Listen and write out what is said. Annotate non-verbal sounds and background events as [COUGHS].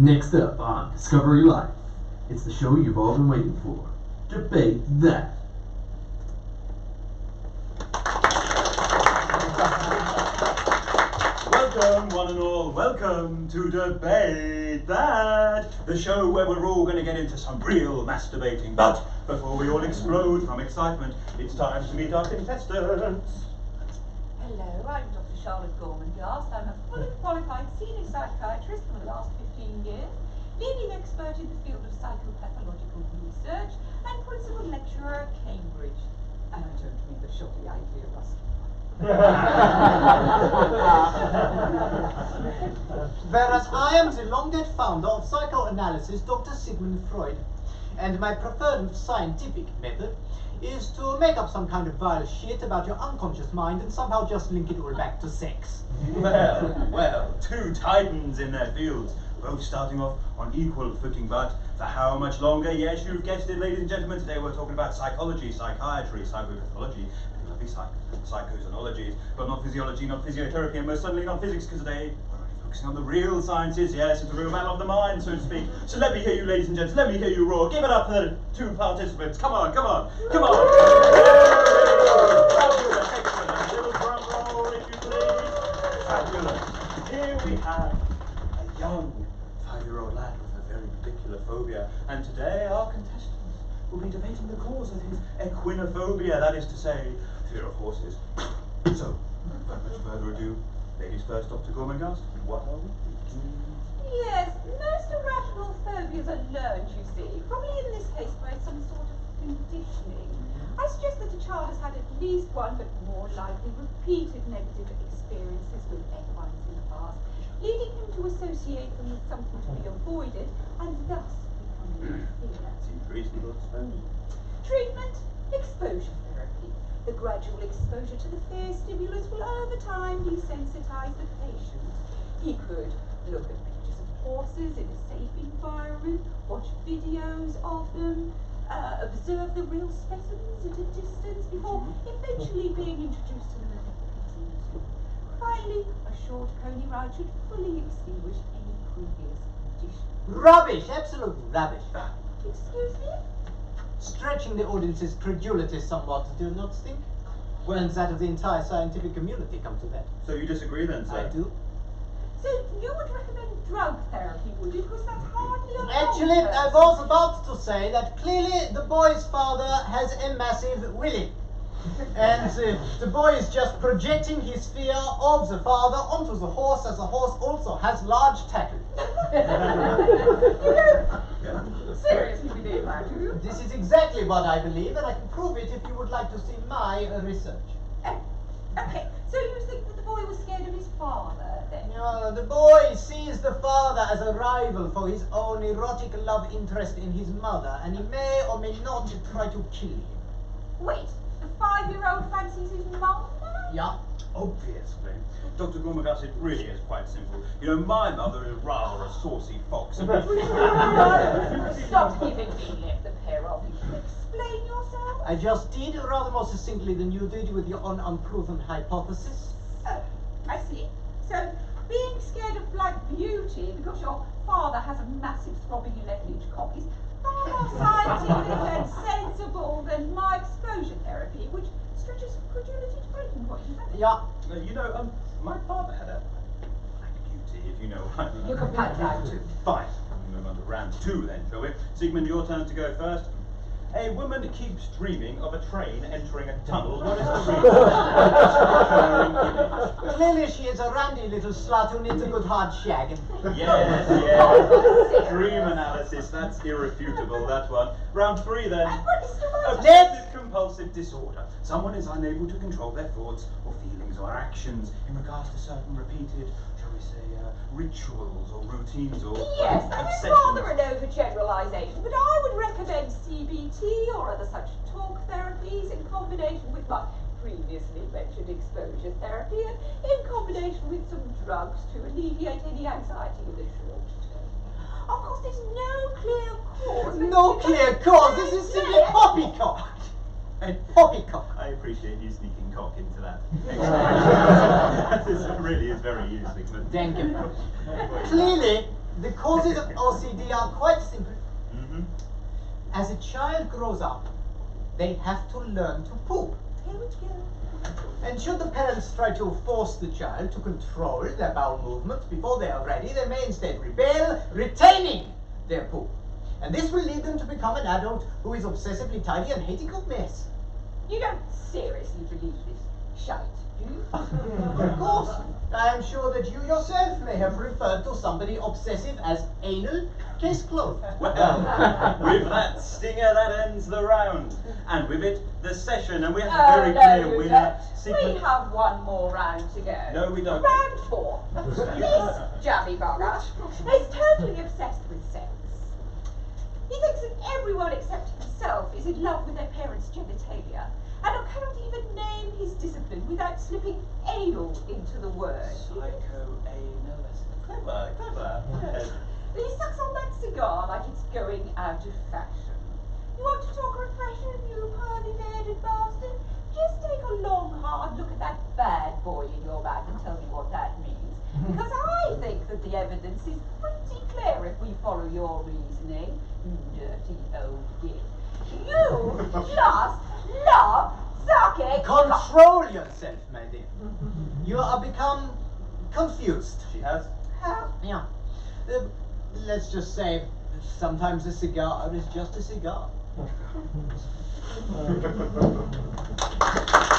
Next up on Discovery Life, it's the show you've all been waiting for. Debate that. Welcome, one and all. Welcome to Debate That, the show where we're all going to get into some real masturbating. But before we all explode from excitement, it's time to meet our contestants. Hello, I'm Dr. Charlotte Gormenghast. I'm a fully qualified senior psychiatrist for the last 15 years, leading expert in the field of psychopathological research, and principal lecturer at Cambridge. And I don't mean the shoddy idea of us. [LAUGHS] [LAUGHS] Whereas I am the long dead founder of psychoanalysis, Dr. Sigmund Freud. And my preferred scientific method is to make up some kind of vile shit about your unconscious mind and somehow just link it all back to sex. Well, well, two titans in their fields, both starting off on equal footing, but for how much longer? Yes, you've guessed it, ladies and gentlemen. Today we're talking about psychology, psychiatry, psychopathology, psych psychozonologies, but not physiology, not physiotherapy, and most certainly not physics, because today focusing on the real sciences. Yes, it's a real battle of the mind, so to speak. So let me hear you, ladies and gents. Let me hear you roar. Give it up for the two participants. Come on, come on, come on. Here we have a young five-year-old lad with a very particular phobia, and today our contestants will be debating the cause of his equinophobia, that is to say, fear of horses. [COUGHS] So, without much further ado, ladies first, Dr. Gormenghast, what are we thinking? Yes, most irrational phobias are learned, you see, probably in this case by some sort of conditioning. Mm-hmm. I suggest that a child has had at least one, but more likely repeated negative experiences with equines in the past, leading him to associate them with something to be mm-hmm. avoided, and thus becoming [CLEARS THROAT] fear. Seems reasonable, I suppose. Treatment, exposure therapy. The gradual exposure to the fear stimulus will over time desensitize the patient. He could look at pictures of horses in a safe environment, watch videos of them, uh, observe the real specimens at a distance before eventually being introduced to them at a zoo. Finally, a short pony ride should fully extinguish any previous condition. Rubbish, absolute rubbish. Excuse me? Stretching the audience's credulity somewhat, do you not think? Won't that of the entire scientific community come to that? So you disagree then, sir? I do. So you would recommend drug therapy, would you? Because that's hardly a Actually, I was about to say that clearly the boy's father has a massive willy. And uh, the boy is just projecting his fear of the father onto the horse, as the horse also has large tackle. [LAUGHS] [LAUGHS] seriously believe that, do? This is exactly what I believe, and I can prove it if you would like to see my uh, research. Uh, okay, so you think that the boy was scared of his father then? No, the boy sees the father as a rival for his own erotic love interest in his mother, and he may or may not try to kill him. Wait, the five-year-old fancies his mum? Yeah. Obviously. Dr. Gormenghast, it really is quite simple. You know, my mother is rather a saucy fox. [LAUGHS] Stop giving me lip the pair of you. Explain yourself. I just did rather more succinctly than you did with your own unproven hypothesis. Oh, I see. So, being scared of black beauty because your father has a massive throbbing 11-inch cock is far more scientific and sensible than my exposure therapy, which stretches credulity to breaking point. Is that it? Yeah. You know, um, my father had a black beauty, if you know what I mean. You can pat that too. Fine. We'll move on to round two then, shall we? Sigmund, your turn to go first. A woman keeps dreaming of a train entering a tunnel. What is the reason? Recurring. [LAUGHS] Clearly she is a randy little slut who needs a good hard shag. Yes, yes. Dream analysis, that's irrefutable, that one. Round three then. Obsessive compulsive disorder. Someone is unable to control their thoughts or feelings or actions in regards to certain repeated, shall we say, uh, rituals or routines or Yes, that is rather an overgeneralisation, but I would recommend CBT or other such talk therapies in combination with my previously mentioned exposure therapy and in combination with some drugs to alleviate any anxiety in the short term. Of course, there's no clear cause. No clear cause, this is simply poppycock. And [LAUGHS] Poppycock. I appreciate you sneaking cock into that. [LAUGHS] explanation. this [LAUGHS] really is very useful. Thank you. Clearly, The causes of OCD are quite simple. Mm-hmm. As a child grows up, they have to learn to poop. Here we go. And should the parents try to force the child to control their bowel movements before they are ready, they may instead rebel, retaining their poop. And this will lead them to become an adult who is obsessively tidy and hating of mess. You don't seriously believe this shite, do you? [LAUGHS] Of course, I am sure that you yourself may have referred to somebody obsessive as anal. Case closed. [LAUGHS] Well, with that stinger, that ends the round. And with it, the session. And we have a Oh, very no, clear you winner. don't. We have one more round to go. No, we don't. Round four. this jammy bugger is totally obsessed with sex. He thinks that everyone except himself is in love with their parents' genitalia, and I cannot even name his discipline without slipping anal into the word. Psychoanalysis. Clever, clever. Yes. He sucks on that cigar like it's going out of fashion. You want to talk repression, you pervy-bearded bastard? Just take a long, hard look at that bad boy in your mouth and tell me what that means. Because I think that the evidence is pretty clear if we follow your reasoning, you dirty old git. [LAUGHS] You just love sucking Control yourself, my dear. You are become confused. She has. How? Yeah. Uh, let's just say sometimes a cigar is just a cigar. [LAUGHS]